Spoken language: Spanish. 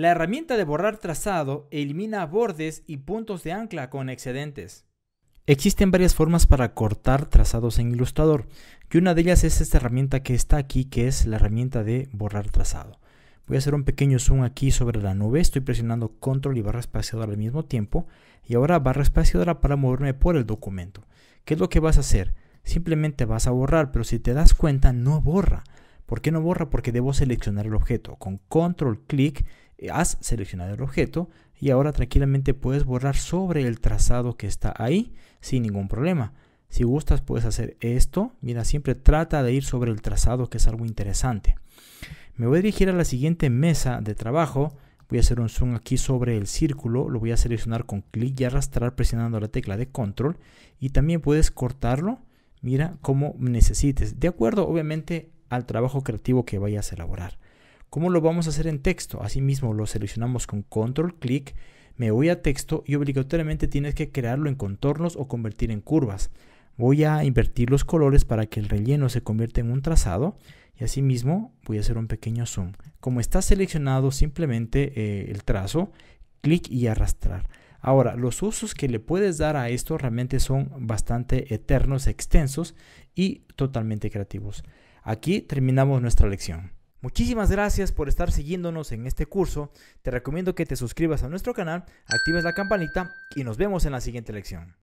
La herramienta de borrar trazado elimina bordes y puntos de ancla con excedentes. Existen varias formas para cortar trazados en Illustrator y una de ellas es esta herramienta que está aquí que es la herramienta de borrar trazado. Voy a hacer un pequeño zoom aquí sobre la nube, estoy presionando control y barra espaciadora al mismo tiempo y ahora barra espaciadora para moverme por el documento. ¿Qué es lo que vas a hacer? Simplemente vas a borrar, pero si te das cuenta no borra. ¿Por qué no borra? Porque debo seleccionar el objeto. Con control clic has seleccionado el objeto y ahora tranquilamente puedes borrar sobre el trazado que está ahí sin ningún problema. Si gustas puedes hacer esto. Mira, siempre trata de ir sobre el trazado que es algo interesante. Me voy a dirigir a la siguiente mesa de trabajo. Voy a hacer un zoom aquí sobre el círculo. Lo voy a seleccionar con clic y arrastrar presionando la tecla de control. Y también puedes cortarlo. Mira como necesites. De acuerdo obviamente al trabajo creativo que vayas a elaborar. ¿Cómo lo vamos a hacer en texto? Asimismo, lo seleccionamos con control clic, me voy a texto y obligatoriamente tienes que crearlo en contornos o convertir en curvas. Voy a invertir los colores para que el relleno se convierta en un trazado y asimismo voy a hacer un pequeño zoom. Como está seleccionado simplemente eh, el trazo, clic y arrastrar. Ahora, los usos que le puedes dar a esto realmente son bastante eternos, extensos y totalmente creativos. Aquí terminamos nuestra lección. Muchísimas gracias por estar siguiéndonos en este curso. Te recomiendo que te suscribas a nuestro canal, actives la campanita y nos vemos en la siguiente lección.